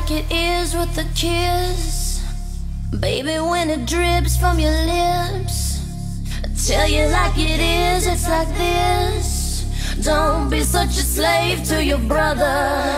like it is with a kiss. Baby, when it drips from your lips I tell you like it is, it's like this. Don't be such a slave to your brother.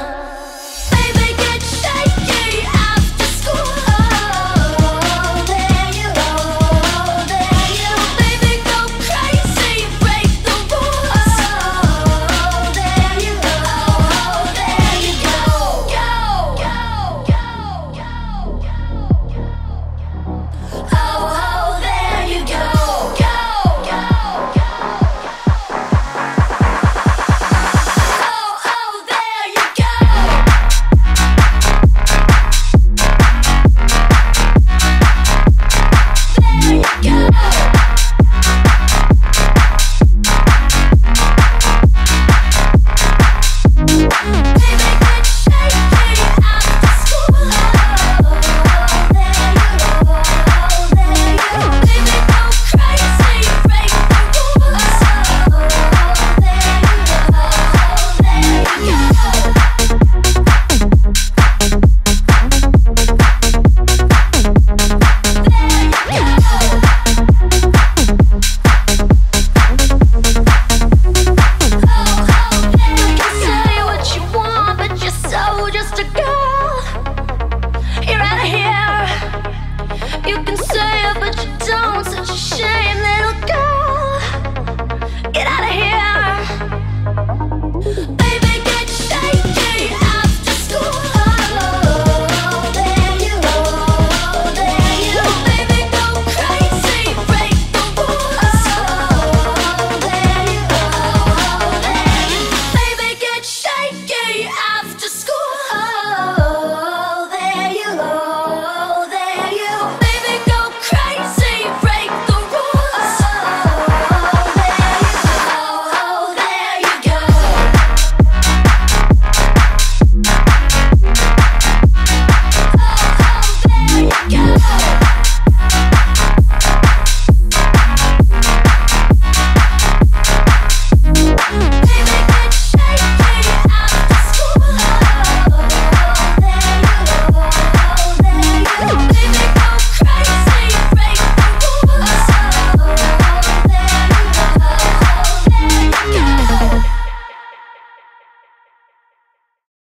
Yeah.